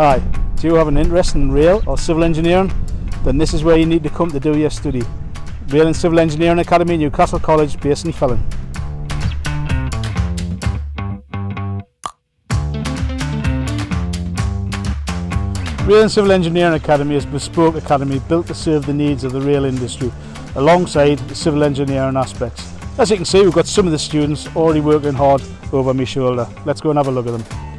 Hi, do you have an interest in rail or civil engineering? Then this is where you need to come to do your study. Rail and Civil Engineering Academy, Newcastle College, based in. Rail and Civil Engineering Academy is a bespoke academy built to serve the needs of the rail industry alongside the civil engineering aspects. As you can see we've got some of the students already working hard over my shoulder. Let's go and have a look at them.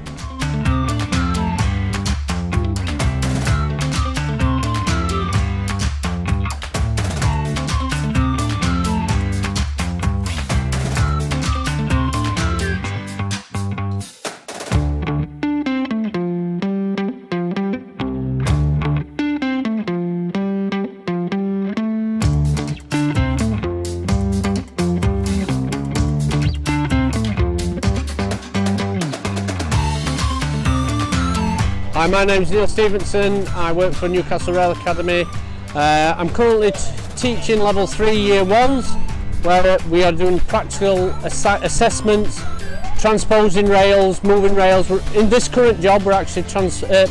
Hi, my is Neil Stevenson. I work for Newcastle Rail Academy. Uh, I'm currently teaching level three year ones where we are doing practical ass assessments, transposing rails, moving rails. In this current job, we're actually uh,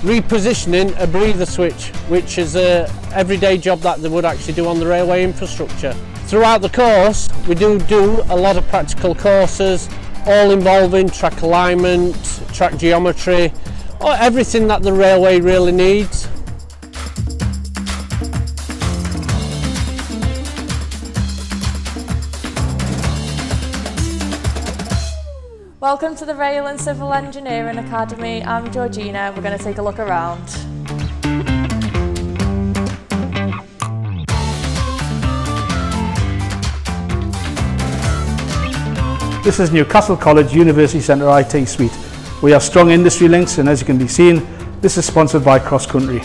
repositioning a breather switch, which is a everyday job that they would actually do on the railway infrastructure. Throughout the course, we do do a lot of practical courses, all involving track alignment, track geometry, or everything that the railway really needs. Welcome to the Rail and Civil Engineering Academy. I'm Georgina. We're going to take a look around. This is Newcastle College University Centre IT Suite. We have strong industry links and as you can be seen, this is sponsored by Cross Country.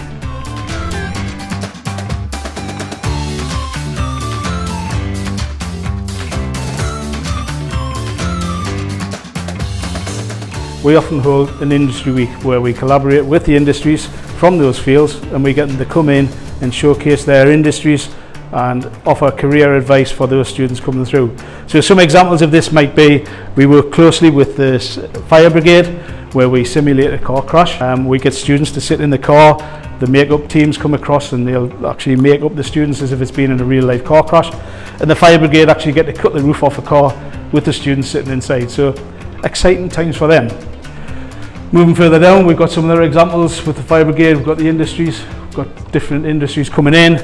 We often hold an industry week where we collaborate with the industries from those fields and we get them to come in and showcase their industries and offer career advice for those students coming through. So some examples of this might be we work closely with the fire brigade where we simulate a car crash. Um, we get students to sit in the car, the make-up teams come across and they'll actually make up the students as if it's been in a real life car crash. And the fire brigade actually get to cut the roof off a car with the students sitting inside. So exciting times for them. Moving further down, we've got some other examples with the fire brigade, we've got the industries, we've got different industries coming in,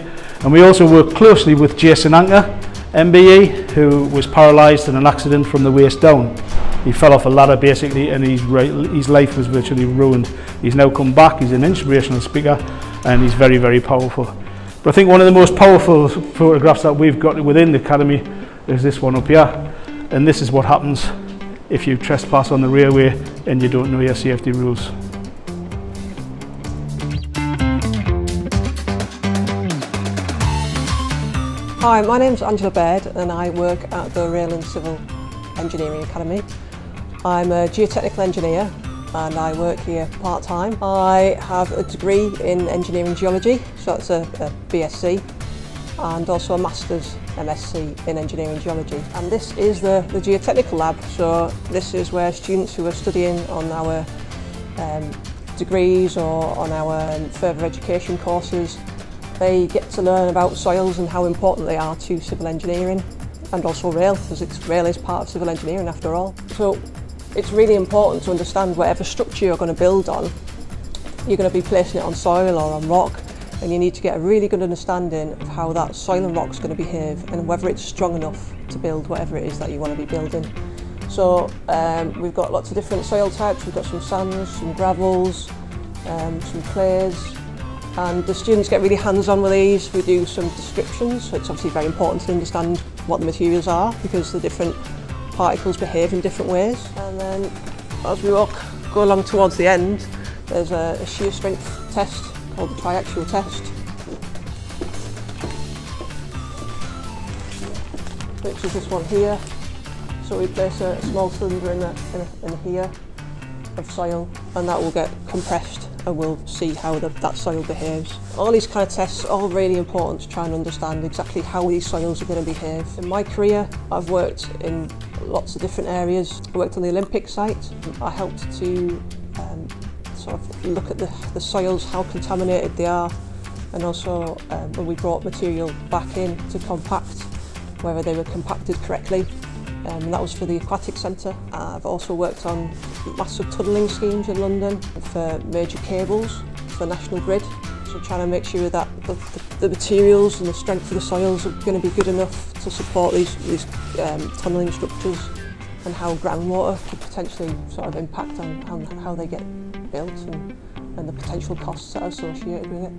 and we also work closely with Jason Anker, MBE, who was paralysed in an accident from the waist down. He fell off a ladder basically and his, his life was virtually ruined. He's now come back, he's an inspirational speaker and he's very, very powerful. But I think one of the most powerful photographs that we've got within the Academy is this one up here. And this is what happens if you trespass on the railway and you don't know your safety rules. Hi, my name's Angela Baird and I work at the Rail and Civil Engineering Academy. I'm a geotechnical engineer and I work here part-time. I have a degree in engineering geology, so that's a, a BSc, and also a master's MSc in engineering geology. And this is the, the geotechnical lab, so this is where students who are studying on our um, degrees or on our um, further education courses they get to learn about soils and how important they are to civil engineering and also rail, because it's, rail is part of civil engineering after all. So it's really important to understand whatever structure you're going to build on, you're going to be placing it on soil or on rock, and you need to get a really good understanding of how that soil and rock is going to behave and whether it's strong enough to build whatever it is that you want to be building. So um, we've got lots of different soil types, we've got some sands, some gravels, um, some clays, and the students get really hands-on with these. We do some descriptions, so it's obviously very important to understand what the materials are because the different particles behave in different ways. And then as we walk, go along towards the end, there's a, a shear strength test called the triaxial test. Which is this one here. So we place a, small cylinder in, in, in here of soil and that will get compressed and we'll see how the, that soil behaves. All these kind of tests are all really important to try and understand exactly how these soils are going to behave. In my career, I've worked in lots of different areas. I worked on the Olympic site. I helped to um, sort of look at the, the soils, how contaminated they are, and also um, when we brought material back in to compact, whether they were compacted correctly. Um, and that was for the Aquatic Centre. I've also worked on massive tunnelling schemes in London for major cables for National Grid. So trying to make sure that the, the, the materials and the strength of the soils are going to be good enough to support these, these um, tunnelling structures and how groundwater could potentially sort of impact on, on how they get built and, and the potential costs that are associated with it.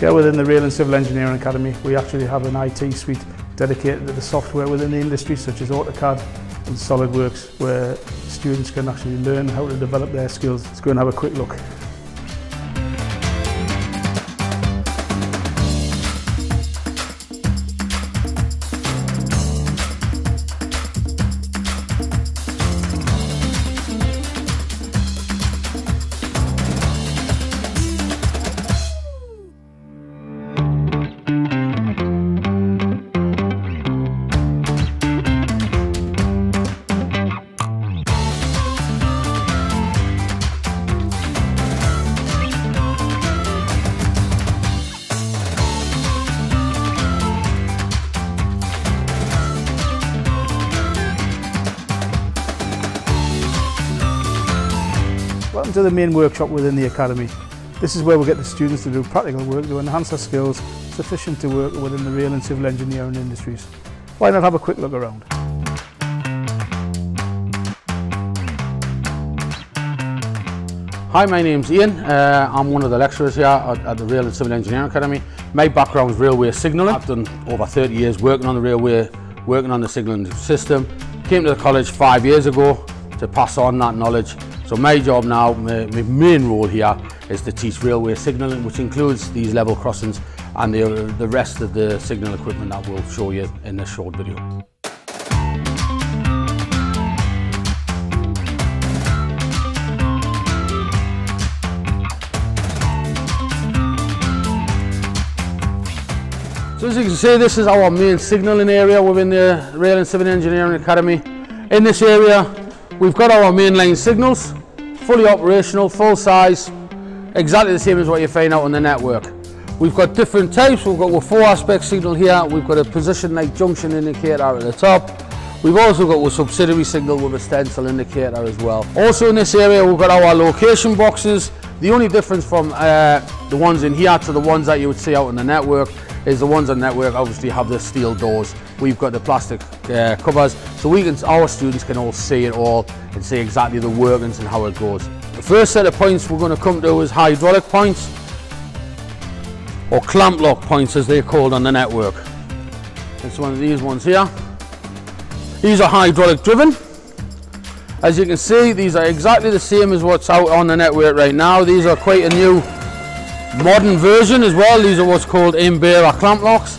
Yeah, within the Rail and Civil Engineering Academy, we actually have an IT suite dedicated to the software within the industry, such as AutoCAD and SolidWorks, where students can actually learn how to develop their skills. Let's go and have a quick look. Welcome to the main workshop within the Academy. This is where we get the students to do practical work to enhance their skills sufficient to work within the rail and civil engineering industries. Why not have a quick look around? Hi, my name's Ian. Uh, I'm one of the lecturers here at, at the Rail and Civil Engineering Academy. My background is railway signalling. I've done over 30 years working on the railway, working on the signalling system. Came to the college five years ago to pass on that knowledge. So my job now, my, my main role here is to teach railway signalling, which includes these level crossings and the, the rest of the signal equipment that we'll show you in this short video. So as you can see, this is our main signalling area within the Rail and Civil Engineering Academy. In this area, we've got our mainline signals, fully operational, full size, exactly the same as what you find out on the network. We've got different types, we've got a four aspect signal here, we've got a position light junction indicator at the top, We've also got a subsidiary signal with a stencil indicator as well. Also in this area we've got our location boxes. The only difference from uh, the ones in here to the ones that you would see out on the network is the ones on the network obviously have the steel doors. We've got the plastic uh, covers so we can, our students can all see it all and see exactly the workings and how it goes. The first set of points we're going to come to is hydraulic points or clamp lock points as they're called on the network. It's one of these ones here. These are hydraulic driven. As you can see, these are exactly the same as what's out on the network right now. These are quite a new modern version as well. These are what's called In-bearer clamp locks.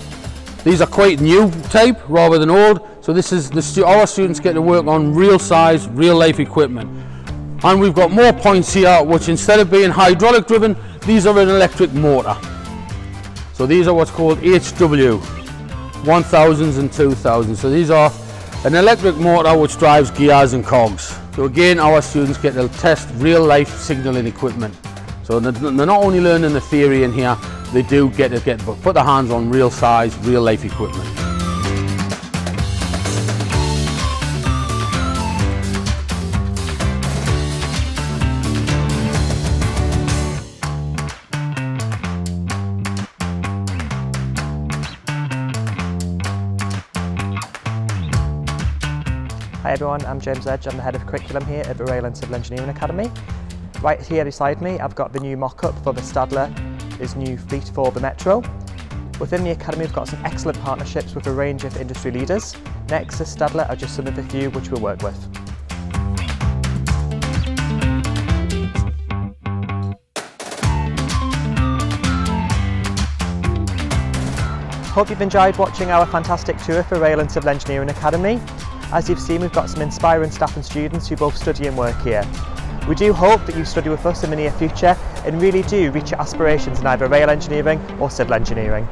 These are quite new type rather than old. So this is the stu our students get to work on real size, real life equipment. And we've got more points here, which instead of being hydraulic driven, these are an electric motor. So these are what's called HW, 1000s and 2000s. So these are an electric motor which drives gears and cogs. So again, our students get to test real life signalling equipment. So they're not only learning the theory in here, they do get to get put their hands on real size, real life equipment. Hi everyone, I'm James Edge. I'm the head of curriculum here at the Rail and Civil Engineering Academy. Right here beside me, I've got the new mock-up for the Stadler, is new fleet for the Metro. Within the Academy, we've got some excellent partnerships with a range of industry leaders. Nexus, Stadler are just some of the few which we'll work with. Hope you've enjoyed watching our fantastic tour for Rail and Civil Engineering Academy. As you've seen, we've got some inspiring staff and students who both study and work here. We do hope that you study with us in the near future and really do reach your aspirations in either rail engineering or civil engineering.